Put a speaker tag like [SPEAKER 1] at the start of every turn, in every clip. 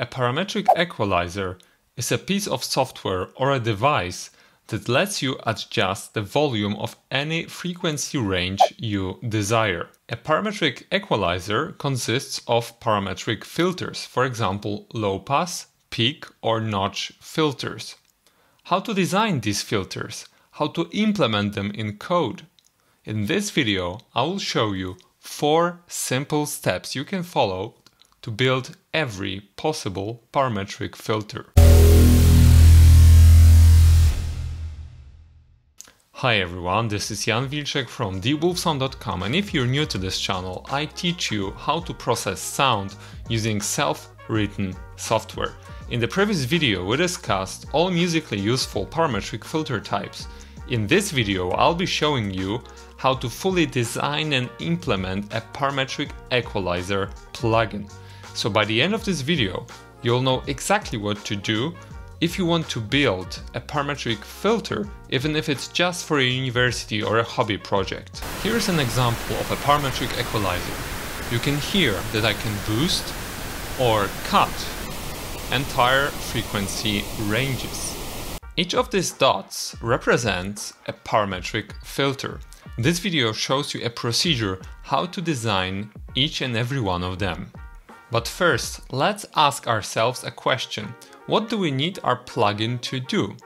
[SPEAKER 1] A parametric equalizer is a piece of software or a device that lets you adjust the volume of any frequency range you desire. A parametric equalizer consists of parametric filters, for example, low pass, peak or notch filters. How to design these filters, how to implement them in code. In this video, I will show you four simple steps you can follow to build every possible parametric filter. Hi everyone, this is Jan Wilczek from thewolfsound.com and if you're new to this channel, I teach you how to process sound using self-written software. In the previous video we discussed all musically useful parametric filter types. In this video I'll be showing you how to fully design and implement a parametric equalizer plugin. So by the end of this video, you'll know exactly what to do if you want to build a parametric filter, even if it's just for a university or a hobby project. Here's an example of a parametric equalizer. You can hear that I can boost or cut entire frequency ranges. Each of these dots represents a parametric filter. This video shows you a procedure how to design each and every one of them. But first, let's ask ourselves a question. What do we need our plugin to do?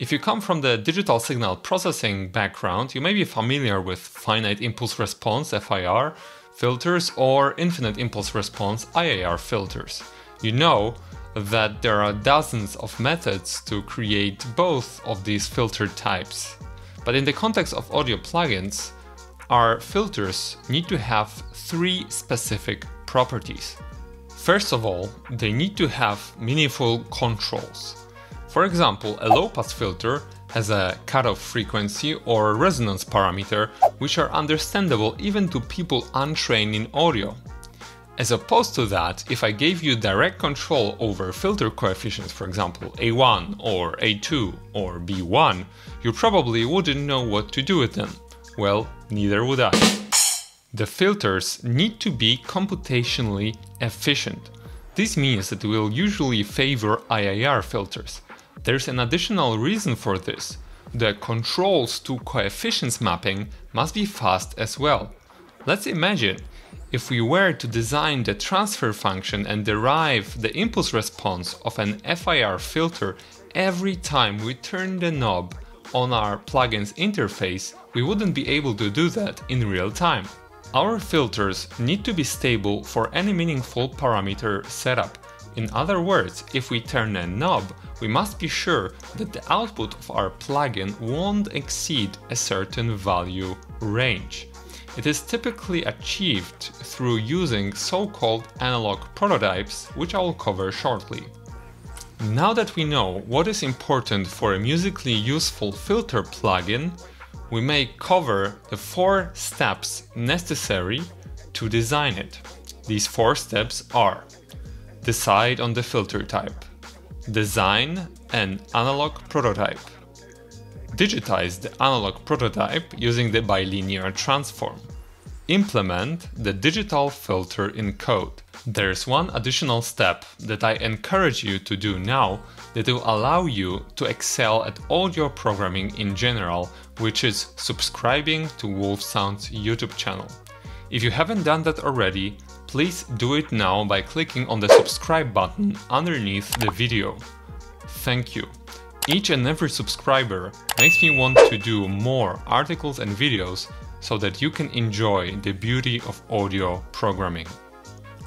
[SPEAKER 1] If you come from the digital signal processing background, you may be familiar with finite impulse response FIR filters or infinite impulse response IIR filters. You know that there are dozens of methods to create both of these filter types. But in the context of audio plugins, our filters need to have three specific properties. First of all, they need to have meaningful controls. For example, a low-pass filter has a cutoff frequency or resonance parameter which are understandable even to people untrained in audio. As opposed to that, if I gave you direct control over filter coefficients, for example A1 or A2 or B1, you probably wouldn't know what to do with them. Well, neither would I. The filters need to be computationally efficient. This means that we'll usually favor IIR filters. There's an additional reason for this. The controls to coefficients mapping must be fast as well. Let's imagine if we were to design the transfer function and derive the impulse response of an FIR filter every time we turn the knob on our plugin's interface, we wouldn't be able to do that in real time. Our filters need to be stable for any meaningful parameter setup. In other words, if we turn a knob, we must be sure that the output of our plugin won't exceed a certain value range. It is typically achieved through using so-called analog prototypes, which I will cover shortly. Now that we know what is important for a musically useful filter plugin, we may cover the four steps necessary to design it. These four steps are Decide on the filter type, design an analog prototype, digitize the analog prototype using the bilinear transform, implement the digital filter in code. There's one additional step that I encourage you to do now that will allow you to excel at audio programming in general, which is subscribing to WolfSound's YouTube channel. If you haven't done that already, please do it now by clicking on the subscribe button underneath the video. Thank you. Each and every subscriber makes me want to do more articles and videos so that you can enjoy the beauty of audio programming.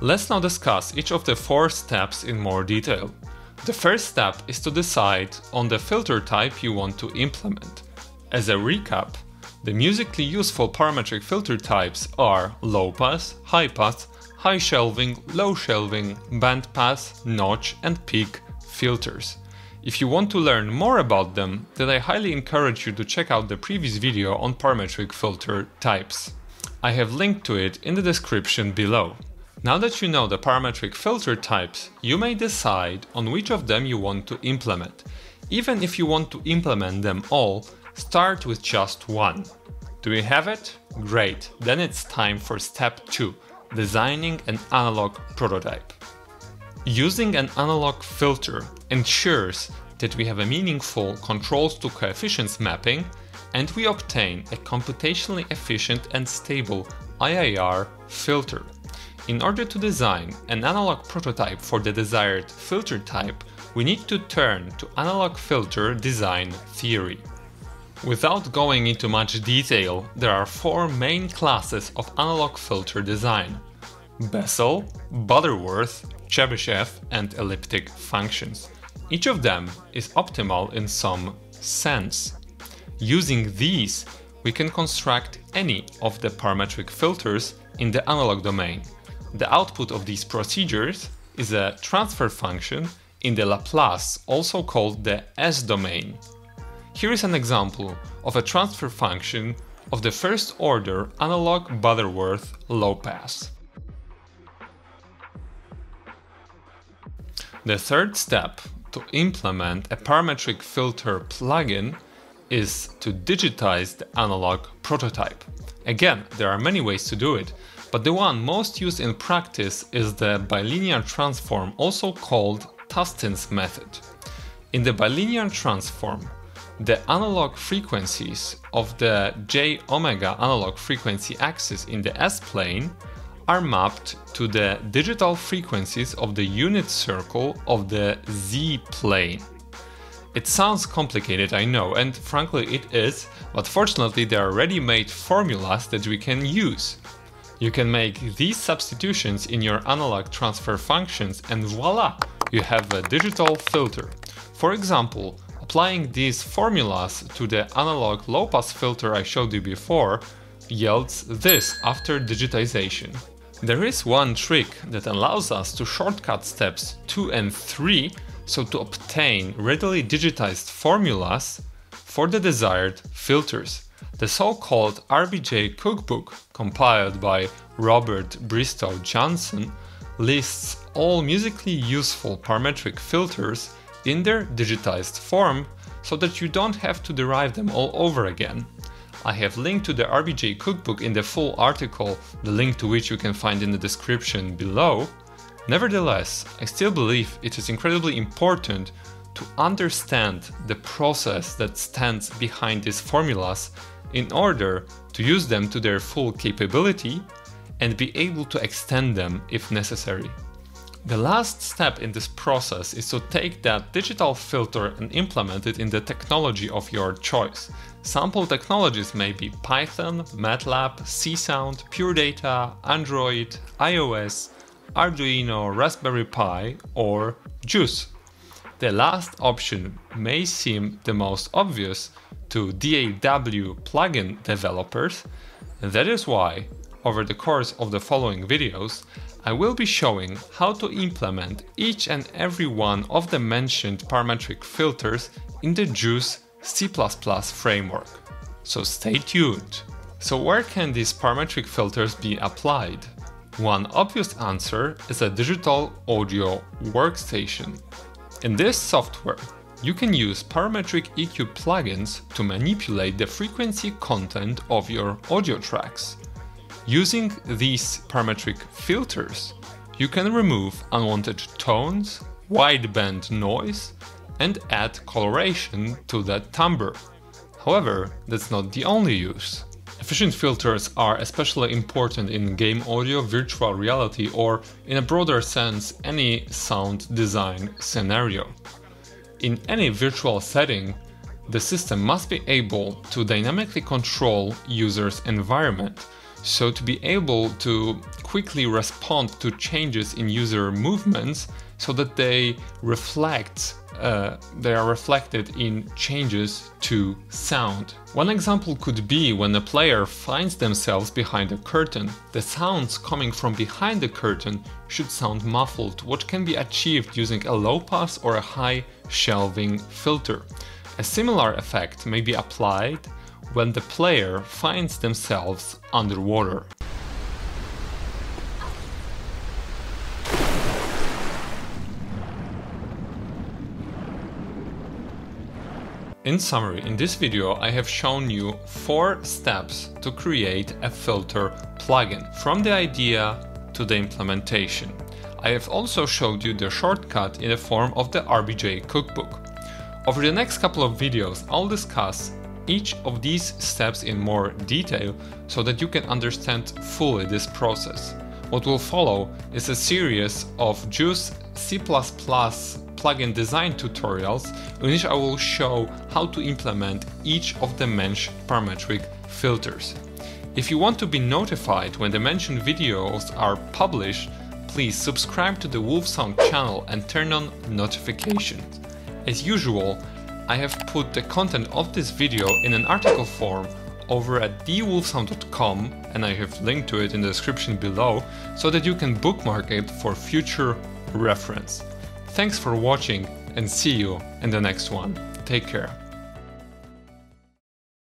[SPEAKER 1] Let's now discuss each of the four steps in more detail. The first step is to decide on the filter type you want to implement. As a recap, the musically useful parametric filter types are low pass, high pass, high shelving, low shelving, band pass, notch and peak filters. If you want to learn more about them, then I highly encourage you to check out the previous video on parametric filter types. I have linked to it in the description below. Now that you know the parametric filter types, you may decide on which of them you want to implement. Even if you want to implement them all, start with just one. Do you have it? Great, then it's time for step 2, designing an analog prototype. Using an analog filter ensures that we have a meaningful controls to coefficients mapping and we obtain a computationally efficient and stable IIR filter. In order to design an analog prototype for the desired filter type, we need to turn to analog filter design theory. Without going into much detail, there are four main classes of analog filter design. Bessel, Butterworth, Chebyshev and elliptic functions. Each of them is optimal in some sense. Using these, we can construct any of the parametric filters in the analog domain. The output of these procedures is a transfer function in the Laplace, also called the S-domain. Here is an example of a transfer function of the first order analog Butterworth low pass. The third step to implement a parametric filter plugin is to digitize the analog prototype. Again, there are many ways to do it, but the one most used in practice is the bilinear transform, also called Tustin's method. In the bilinear transform, the analog frequencies of the j omega analog frequency axis in the S-plane are mapped to the digital frequencies of the unit circle of the Z-plane. It sounds complicated, I know, and frankly it is, but fortunately there are ready-made formulas that we can use. You can make these substitutions in your analog transfer functions and voila, you have a digital filter. For example, applying these formulas to the analog low-pass filter I showed you before yields this after digitization. There is one trick that allows us to shortcut steps 2 and 3 so to obtain readily digitized formulas for the desired filters. The so-called RBJ cookbook, compiled by Robert Bristow Johnson, lists all musically useful parametric filters in their digitized form so that you don't have to derive them all over again. I have linked to the RBJ cookbook in the full article, the link to which you can find in the description below, Nevertheless, I still believe it is incredibly important to understand the process that stands behind these formulas in order to use them to their full capability and be able to extend them if necessary. The last step in this process is to take that digital filter and implement it in the technology of your choice. Sample technologies may be Python, MATLAB, Csound, Pure Data, Android, iOS, Arduino, Raspberry Pi or JUCE. The last option may seem the most obvious to DAW plugin developers, that is why, over the course of the following videos, I will be showing how to implement each and every one of the mentioned parametric filters in the JUCE C++ framework. So stay tuned! So where can these parametric filters be applied? One obvious answer is a digital audio workstation. In this software, you can use parametric EQ plugins to manipulate the frequency content of your audio tracks. Using these parametric filters, you can remove unwanted tones, wideband noise, and add coloration to that timbre. However, that's not the only use. Efficient filters are especially important in game audio, virtual reality, or in a broader sense, any sound design scenario. In any virtual setting, the system must be able to dynamically control user's environment, so to be able to quickly respond to changes in user movements so that they reflect uh, they are reflected in changes to sound. One example could be when a player finds themselves behind a curtain. The sounds coming from behind the curtain should sound muffled, which can be achieved using a low pass or a high shelving filter. A similar effect may be applied when the player finds themselves underwater. In summary, in this video I have shown you four steps to create a filter plugin, from the idea to the implementation. I have also showed you the shortcut in the form of the RBJ cookbook. Over the next couple of videos, I'll discuss each of these steps in more detail so that you can understand fully this process. What will follow is a series of JUCE C++ plugin design tutorials in which I will show how to implement each of the mentioned parametric filters. If you want to be notified when the mentioned videos are published, please subscribe to the WolfSound channel and turn on notifications. As usual, I have put the content of this video in an article form over at thewolfsound.com and I have linked to it in the description below so that you can bookmark it for future reference. Thanks for watching and see you in the next one. Take care.